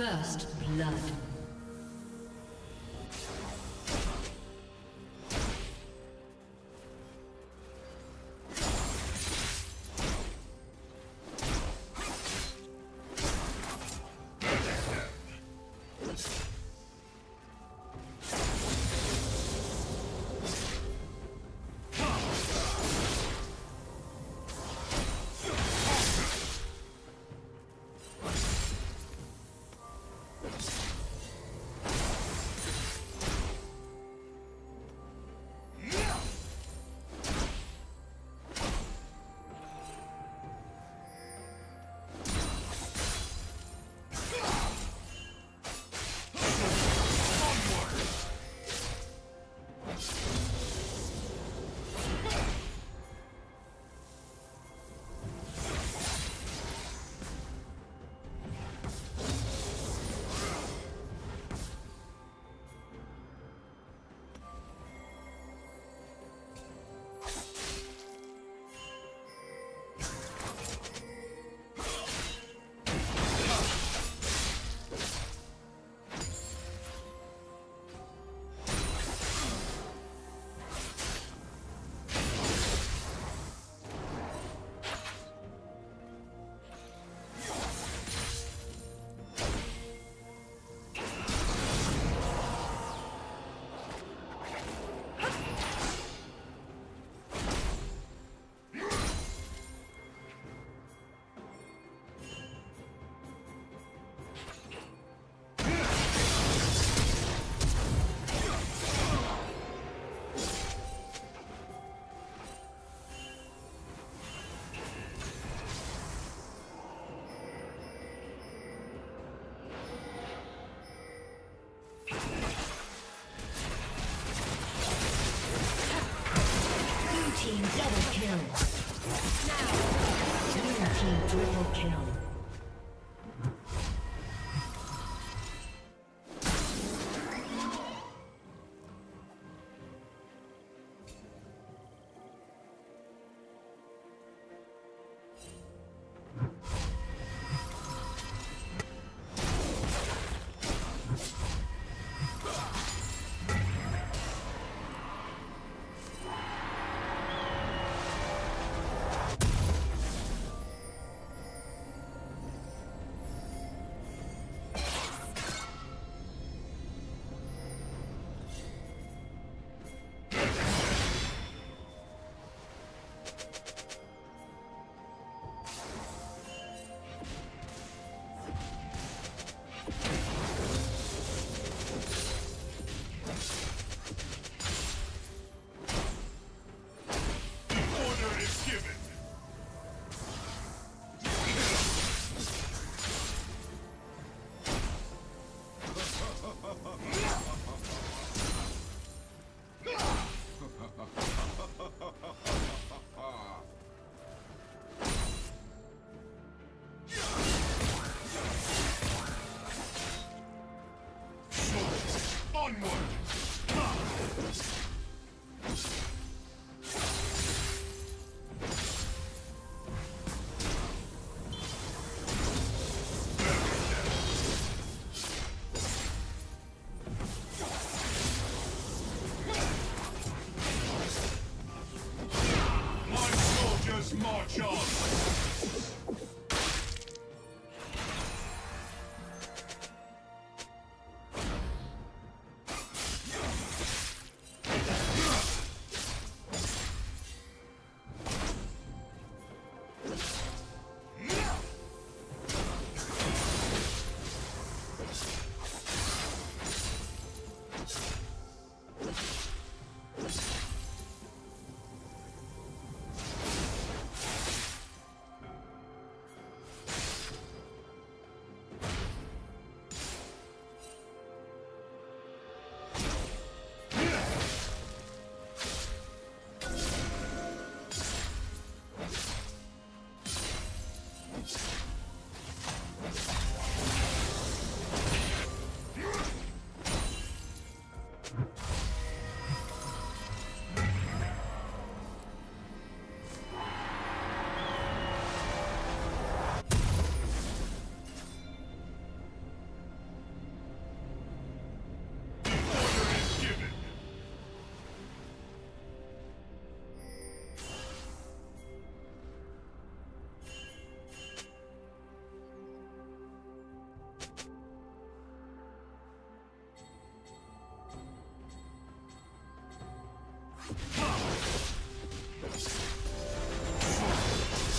First blood.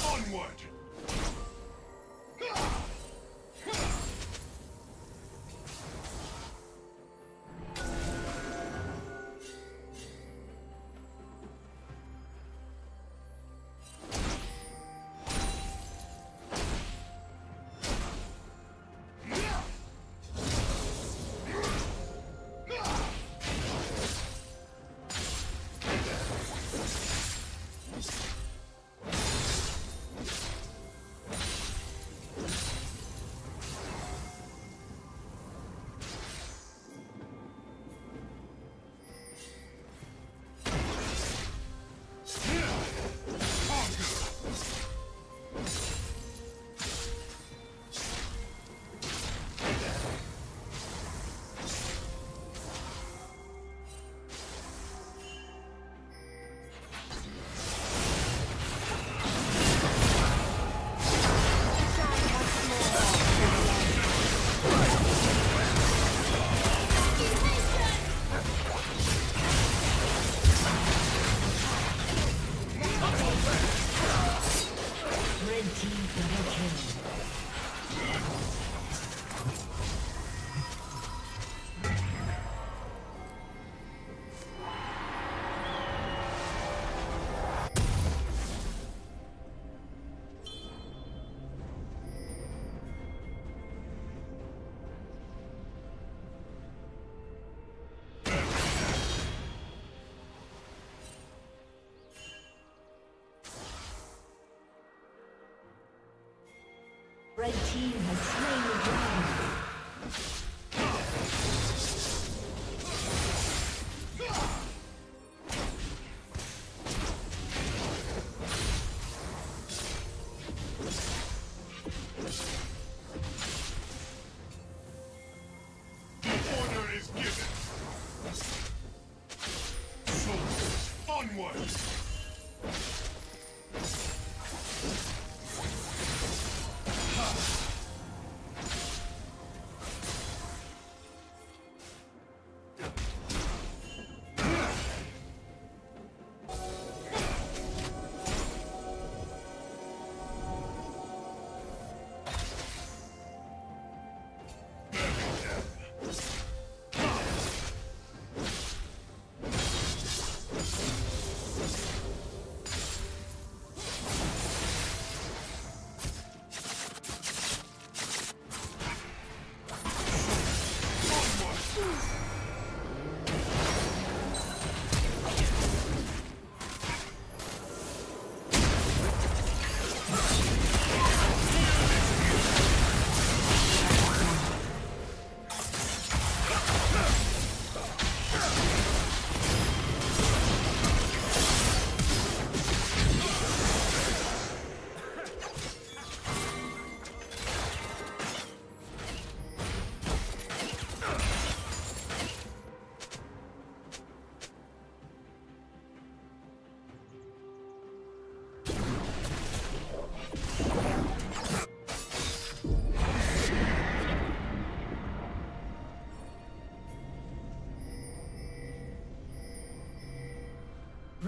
Onward! Red team has slain the dragon. Order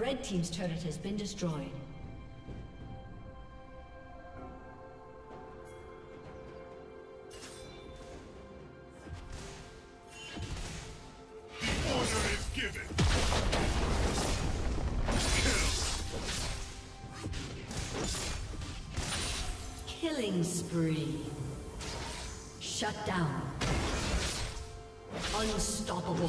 Red team's turret has been destroyed. Order is given. Killing spree. Shut down. Unstoppable.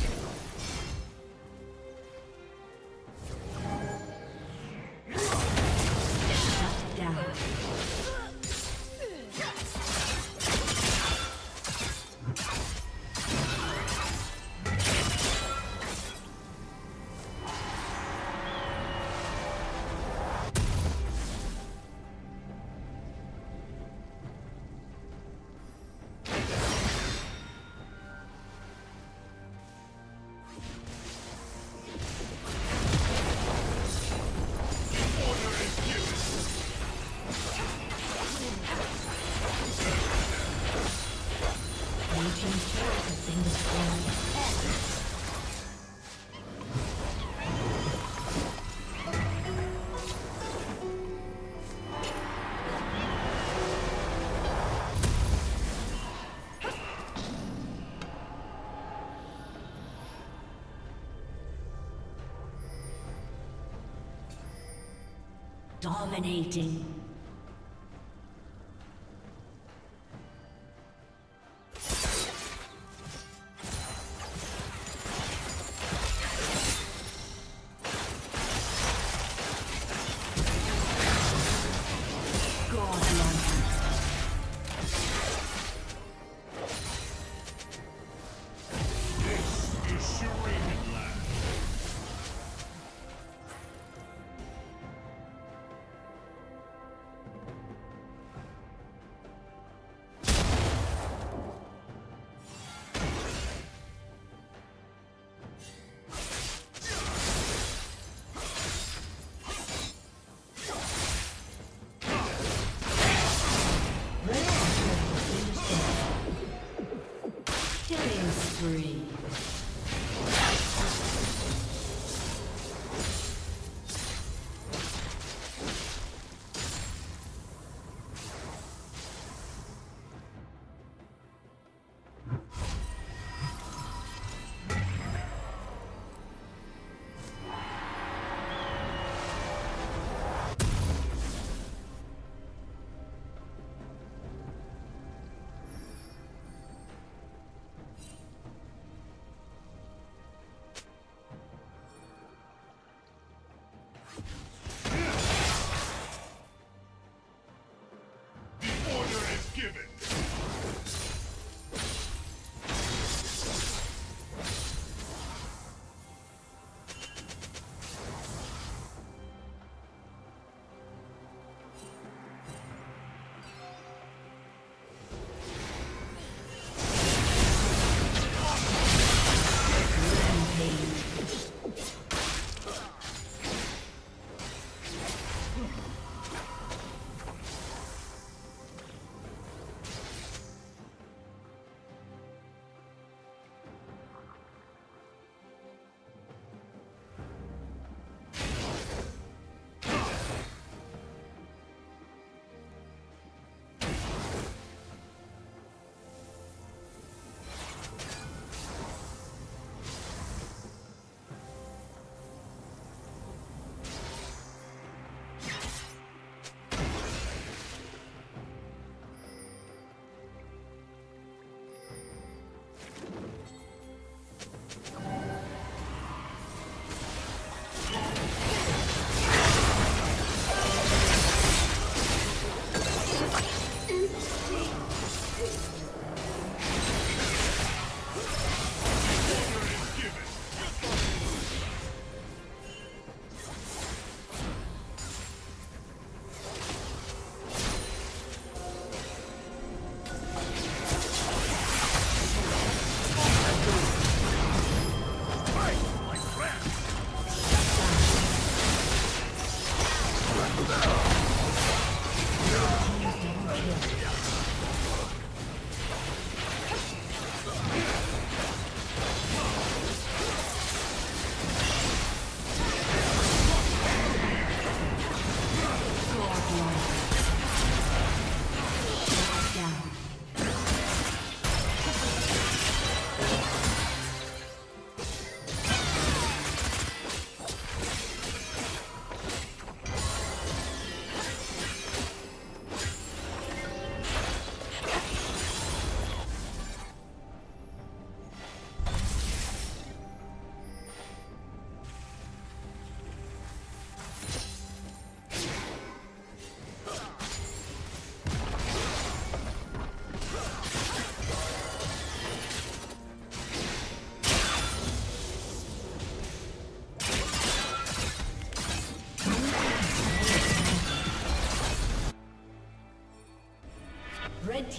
Dominating. Guardian.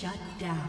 Shut down.